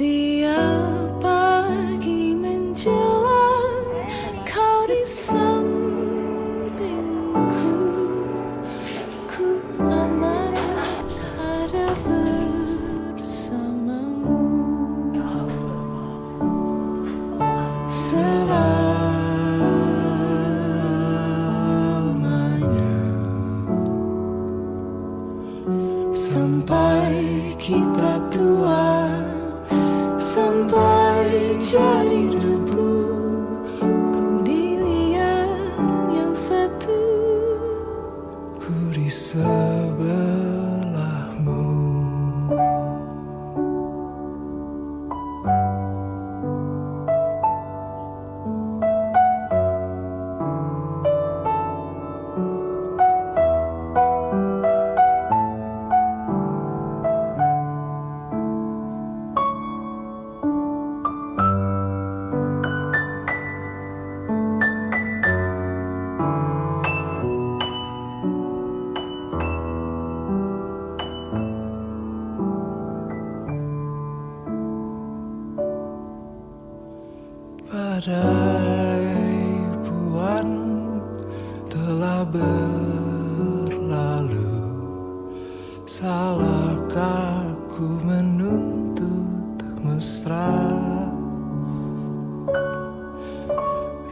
Setiap pagi menjelang kau di sampingku. Ku amat ada bersamamu. Selamanya. Sampai kita tua. shining. badai puan telah berlalu. Salahkah ku menuntut mesra?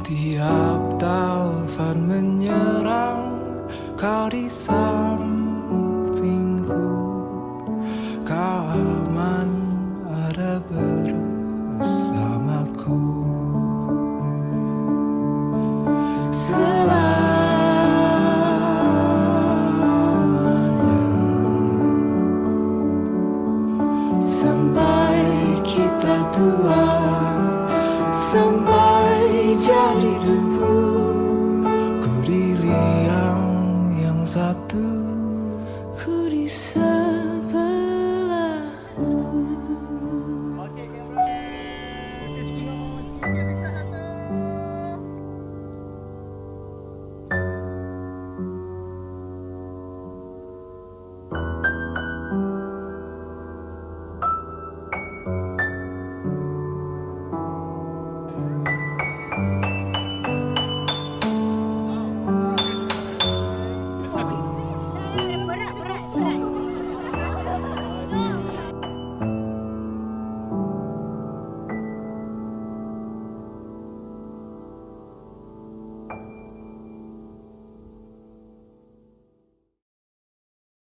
Tiap taufan menyerang kau di body to move.